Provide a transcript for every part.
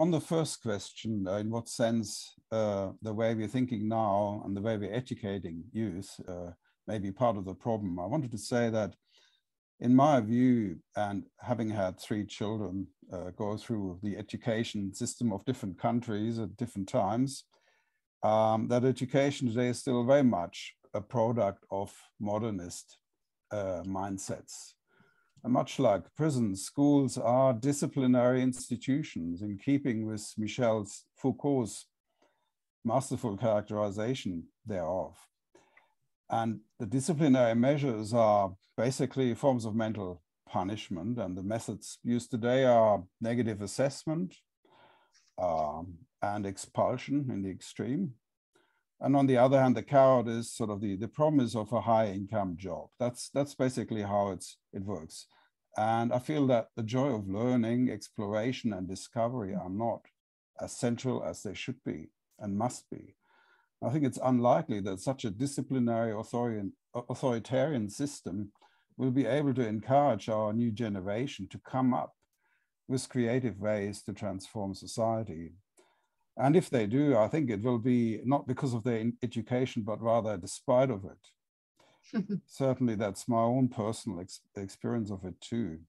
on the first question, uh, in what sense uh, the way we're thinking now and the way we're educating youth uh, may be part of the problem, I wanted to say that in my view, and having had three children uh, go through the education system of different countries at different times, um, that education today is still very much a product of modernist uh, mindsets. Much like prisons, schools are disciplinary institutions in keeping with Michel Foucault's masterful characterization thereof. And the disciplinary measures are basically forms of mental punishment, and the methods used today are negative assessment um, and expulsion in the extreme. And on the other hand, the carrot is sort of the, the promise of a high income job. That's, that's basically how it's, it works. And I feel that the joy of learning, exploration, and discovery are not as central as they should be and must be. I think it's unlikely that such a disciplinary authoritarian system will be able to encourage our new generation to come up with creative ways to transform society. And if they do, I think it will be not because of their education, but rather despite of it. Certainly, that's my own personal ex experience of it too.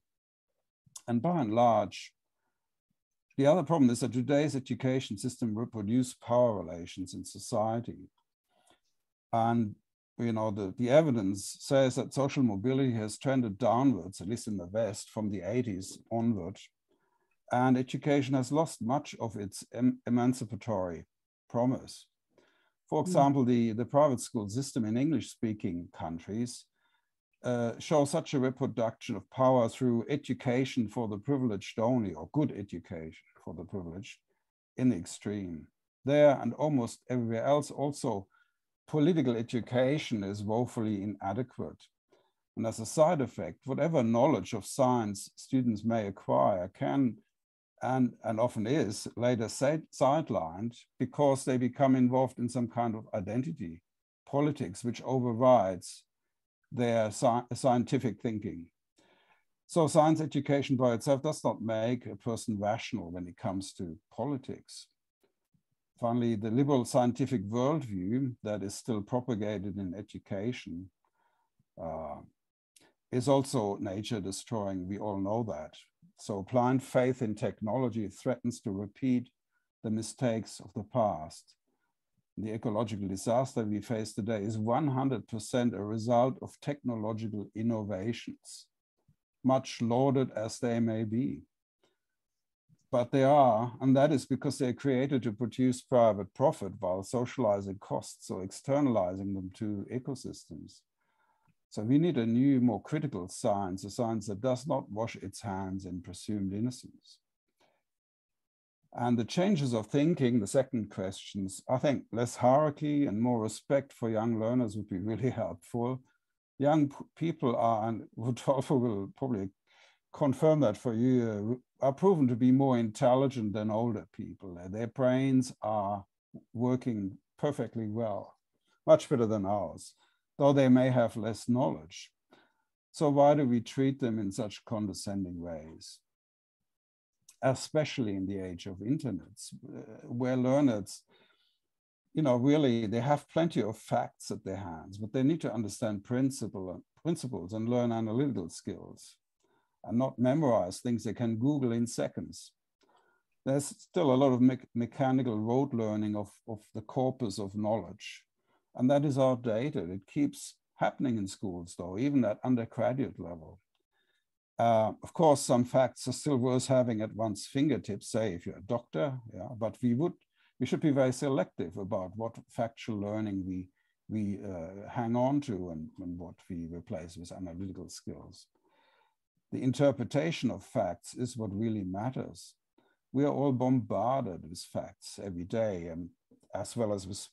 And by and large, the other problem is that today's education system reproduces power relations in society. And you know, the, the evidence says that social mobility has trended downwards, at least in the West, from the 80s onward. And education has lost much of its em emancipatory promise. For hmm. example, mm. the, the private school system in English-speaking countries uh, show such a reproduction of power through education for the privileged only, or good education for the privileged in the extreme. There and almost everywhere else also, political education is woefully inadequate. And as a side effect, whatever knowledge of science students may acquire can and, and often is later sidelined because they become involved in some kind of identity politics which overrides their sci scientific thinking. So science education by itself does not make a person rational when it comes to politics. Finally, the liberal scientific worldview that is still propagated in education uh, is also nature destroying. We all know that. So blind faith in technology threatens to repeat the mistakes of the past. The ecological disaster we face today is 100% a result of technological innovations much lauded as they may be. But they are, and that is because they're created to produce private profit while socializing costs or externalizing them to ecosystems. So we need a new, more critical science, a science that does not wash its hands in presumed innocence. And the changes of thinking, the second questions, I think less hierarchy and more respect for young learners would be really helpful young people are, and Rodolfo will probably confirm that for you, uh, are proven to be more intelligent than older people. Their brains are working perfectly well, much better than ours, though they may have less knowledge. So why do we treat them in such condescending ways? Especially in the age of internets, uh, where learners you know, really they have plenty of facts at their hands, but they need to understand principle, principles and learn analytical skills and not memorize things they can Google in seconds. There's still a lot of me mechanical rote learning of, of the corpus of knowledge, and that is outdated. It keeps happening in schools, though, even at undergraduate level. Uh, of course, some facts are still worth having at one's fingertips, say if you're a doctor, yeah, but we would we should be very selective about what factual learning we, we uh, hang on to and, and what we replace with analytical skills. The interpretation of facts is what really matters. We are all bombarded with facts every day, and as well as with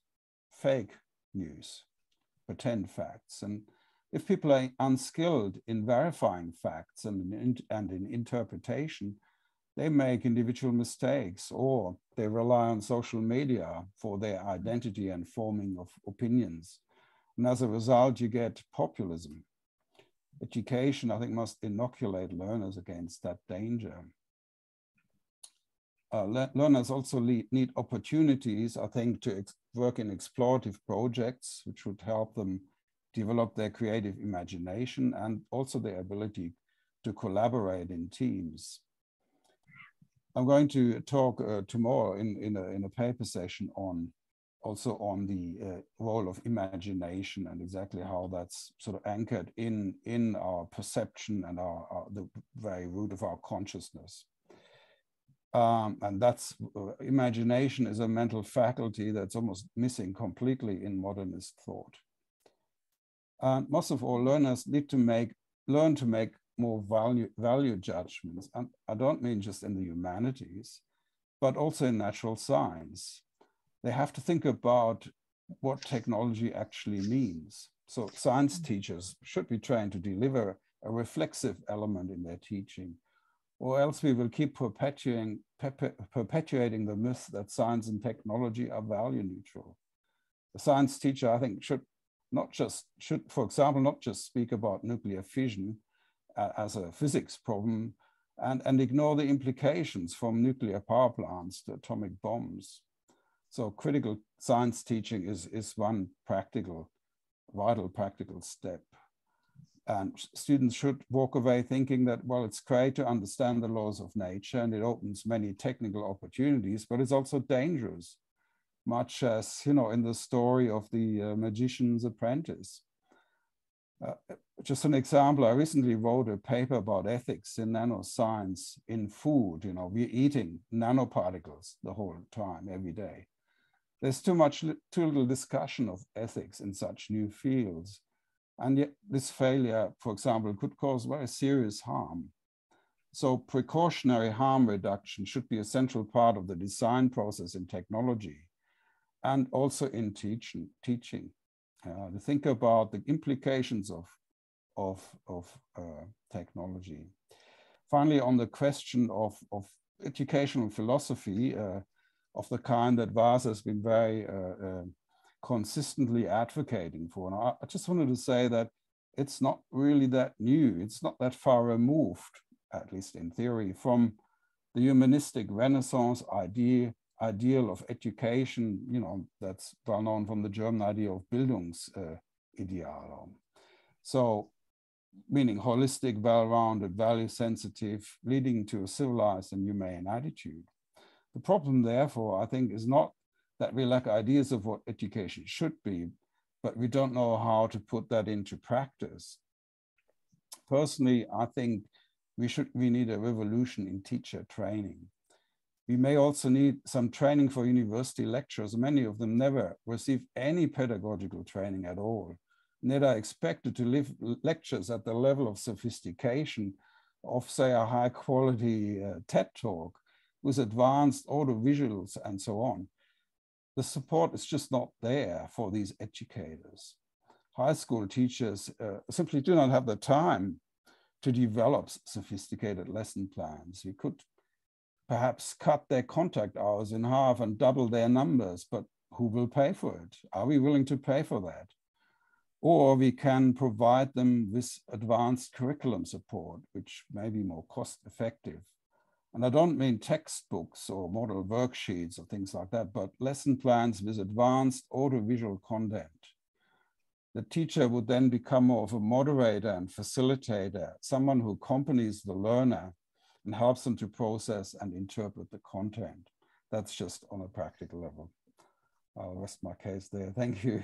fake news, pretend facts. And if people are unskilled in verifying facts and in, and in interpretation, they make individual mistakes or they rely on social media for their identity and forming of opinions. And as a result, you get populism. Education, I think, must inoculate learners against that danger. Uh, le learners also need opportunities, I think, to work in explorative projects, which would help them develop their creative imagination and also their ability to collaborate in teams. I'm going to talk uh, tomorrow in, in a, in, a, paper session on also on the uh, role of imagination and exactly how that's sort of anchored in, in our perception and our, our the very root of our consciousness. Um, and that's uh, imagination is a mental faculty that's almost missing completely in modernist thought. And most of all, learners need to make learn to make more value value judgments. And I don't mean just in the humanities, but also in natural science. They have to think about what technology actually means. So science teachers should be trained to deliver a reflexive element in their teaching or else we will keep perpetuating, perpetuating the myth that science and technology are value neutral. The science teacher, I think, should not just, should, for example, not just speak about nuclear fission uh, as a physics problem and, and ignore the implications from nuclear power plants to atomic bombs. So critical science teaching is, is one practical, vital practical step. And students should walk away thinking that, well, it's great to understand the laws of nature and it opens many technical opportunities, but it's also dangerous, much as, you know, in the story of the uh, magician's apprentice. Uh, just an example, I recently wrote a paper about ethics in nanoscience in food. You know, we're eating nanoparticles the whole time, every day. There's too much, too little discussion of ethics in such new fields. And yet this failure, for example, could cause very serious harm. So precautionary harm reduction should be a central part of the design process in technology and also in teaching. teaching. Uh, to think about the implications of, of, of uh, technology. Finally, on the question of, of educational philosophy uh, of the kind that WAAS has been very uh, uh, consistently advocating for. And I, I just wanted to say that it's not really that new. It's not that far removed, at least in theory, from the humanistic Renaissance idea ideal of education, you know, that's well known from the German idea of Bildungsideal. Uh, so, meaning holistic, well-rounded, value-sensitive, leading to a civilized and humane attitude. The problem, therefore, I think, is not that we lack ideas of what education should be, but we don't know how to put that into practice. Personally, I think we should we need a revolution in teacher training. We may also need some training for university lecturers. Many of them never receive any pedagogical training at all. Yet are expected to live lectures at the level of sophistication of, say, a high quality uh, TED talk with advanced audio visuals and so on the support is just not there for these educators. High school teachers uh, simply do not have the time to develop sophisticated lesson plans. We could perhaps cut their contact hours in half and double their numbers, but who will pay for it? Are we willing to pay for that? Or we can provide them with advanced curriculum support, which may be more cost effective and I don't mean textbooks or model worksheets or things like that, but lesson plans with advanced audiovisual content. The teacher would then become more of a moderator and facilitator, someone who accompanies the learner and helps them to process and interpret the content. That's just on a practical level. I'll rest my case there. Thank you.